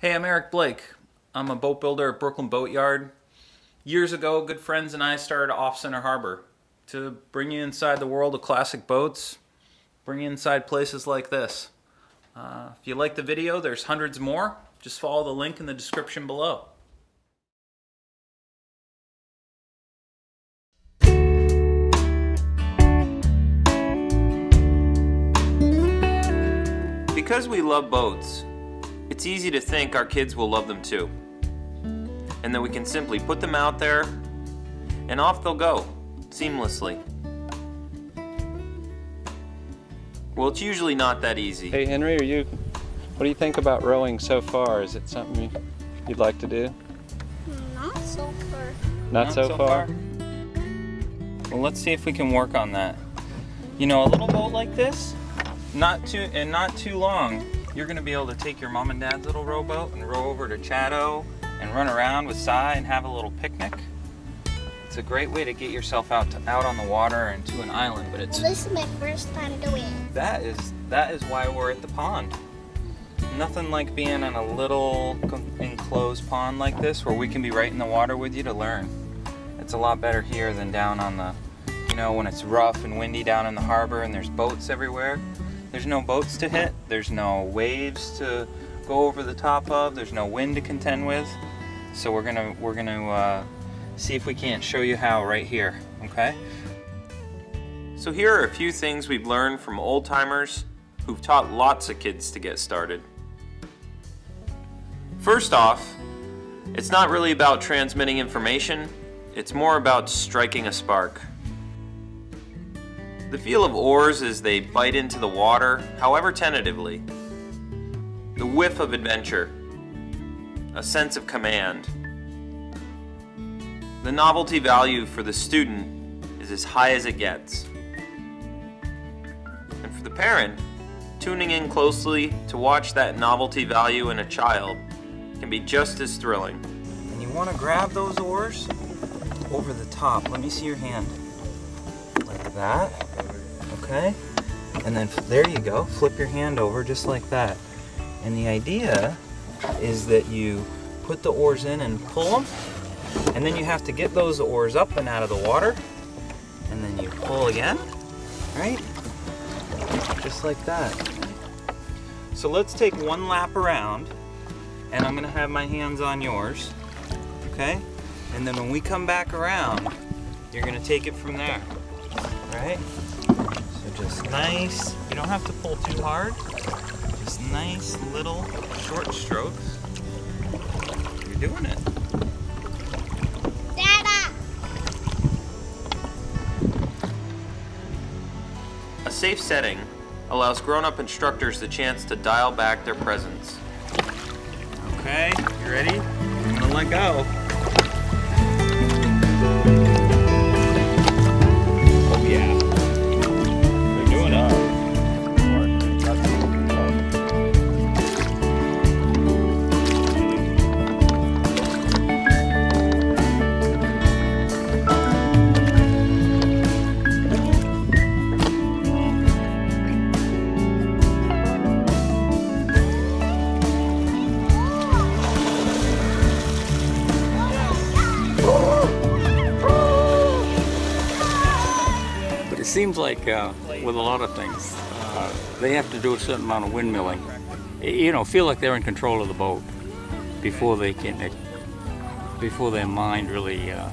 Hey, I'm Eric Blake. I'm a boat builder at Brooklin Boatyard. Years ago, good friends and I started Off Center Harbor to bring you inside the world of classic boats, bring you inside places like this. Uh, if you like the video, there's hundreds more. Just follow the link in the description below. Because we love boats, it's easy to think our kids will love them too. And that we can simply put them out there and off they'll go, seamlessly. Well, it's usually not that easy. Hey Henry, are you, what do you think about rowing so far? Is it something you'd like to do? Not so far. Not, Not so, so far? far? Well, let's see if we can work on that. You know, a little boat like this, not too and not too long, you're gonna be able to take your mom and dad's little rowboat and row over to Chato and run around with Cy and have a little picnic. It's a great way to get yourself out to, out on the water and to an island, but it's This is my first time doing it. that is that is why we're at the pond. Nothing like being in a little enclosed pond like this where we can be right in the water with you to learn. It's a lot better here than down on the, you know, when it's rough and windy down in the harbor and there's boats everywhere. There's no boats to hit. There's no waves to go over the top of. There's no wind to contend with. So we're gonna we're gonna uh, see if we can't show you how right here. Okay. So here are a few things we've learned from old timers who've taught lots of kids to get started. First off, it's not really about transmitting information, it's more about striking a spark. The feel of oars as they bite into the water, however tentatively. The whiff of adventure. A sense of command. The novelty value for the student is as high as it gets. And for the parent, tuning in closely to watch that novelty value in a child can be just as thrilling. And you want to grab those oars over the top. Let me see your hand. Like that. Okay? And then there you go. Flip your hand over just like that. And the idea is that you put the oars in and pull them. And then you have to get those oars up and out of the water. And then you pull again. Right? Just like that. So let's take one lap around. And I'm to have my hands on yours. Okay? And then when we come back around, you're to take it from there. Right? So just nice. You don't have to pull too hard. Just nice little short strokes. You're doing it. Dada! A safe setting allows grown-up instructors the chance to dial back their presence. Okay, you ready? I'm gonna let go. Seems like uh, with a lot of things, uh, they have to do a certain amount of windmilling. You know, feel like they're in control of the boat before they can, before their mind really uh,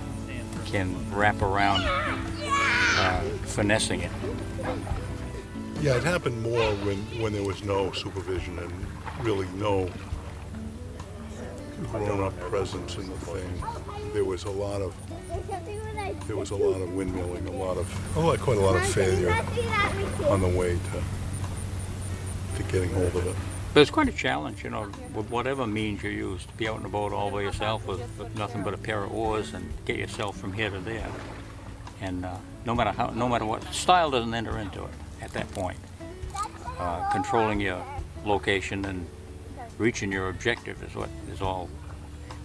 can wrap around uh, finessing it. Yeah, it happened more when, when there was no supervision and really no grown-up presence in the thing. There was a lot of there was a lot of windmilling, a lot of a lot, quite a lot of failure on the way to to getting hold of it. But it's quite a challenge, you know, with whatever means you use, to be out in the boat all by yourself with, with nothing but a pair of oars and get yourself from here to there. And uh, no matter how, no matter what, style doesn't enter into it at that point. Uh, controlling your location and reaching your objective is what is all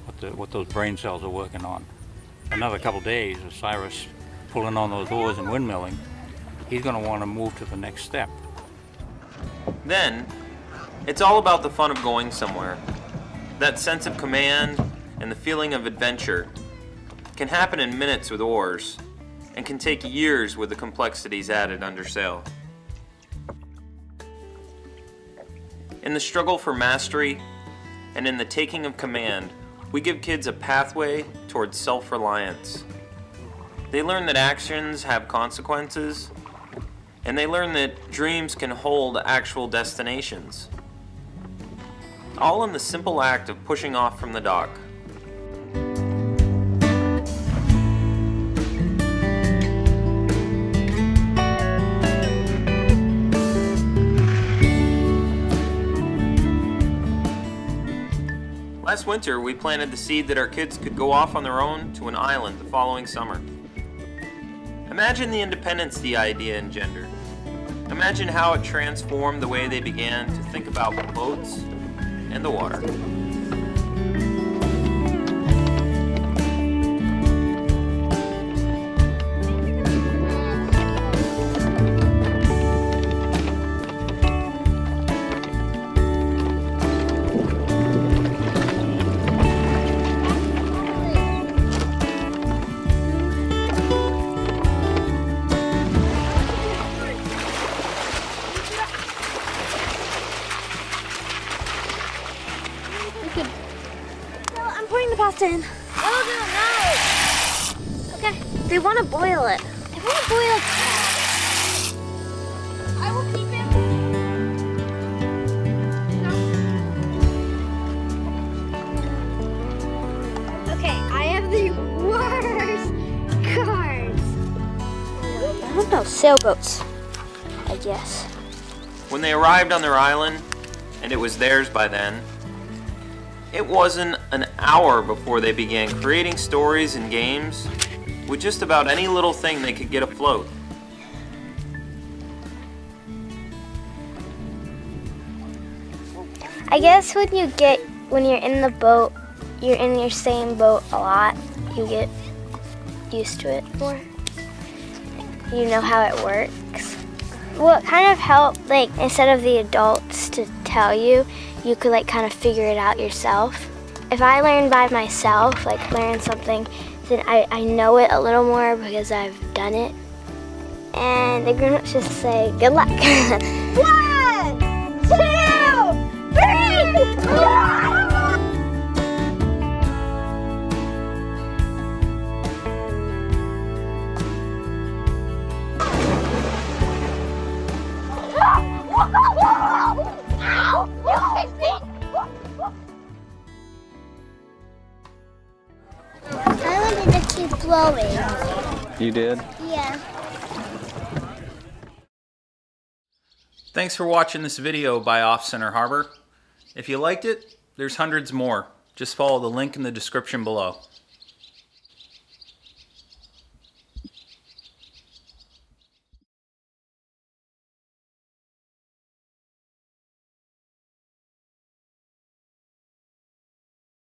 what, the, what those brain cells are working on. Another couple days of Cyrus pulling on those oars and windmilling, he's going to want to move to the next step. Then, it's all about the fun of going somewhere. That sense of command and the feeling of adventure can happen in minutes with oars and can take years with the complexities added under sail. In the struggle for mastery and in the taking of command, we give kids a pathway towards self-reliance. They learn that actions have consequences, and they learn that dreams can hold actual destinations. All in the simple act of pushing off from the dock. Last winter, we planted the seed that our kids could go off on their own to an island the following summer. Imagine the independence the idea engendered. Imagine how it transformed the way they began to think about boats and the water. I'm pouring the. Oh, no, no. Okay. They want to boil it. They want to boil it. I will keep it. Okay, I have the worst cards. I don't know, sailboats, I guess. When they arrived on their island, and it was theirs by then, it wasn't an hour before they began creating stories and games with just about any little thing they could get afloat. I guess when you get when you're in the boat, you're in your same boat a lot. You get used to it more. You know how it works. Well, it kind of helped, like instead of the adults to tell you, you could like kind of figure it out yourself. If I learn by myself, like learn something, then I, I know it a little more because I've done it. And the grown-ups just say, good luck. wanted blowing. You did? Yeah. Thanks for watching this video by Off Center Harbor. If you liked it, there's hundreds more. Just follow the link in the description below.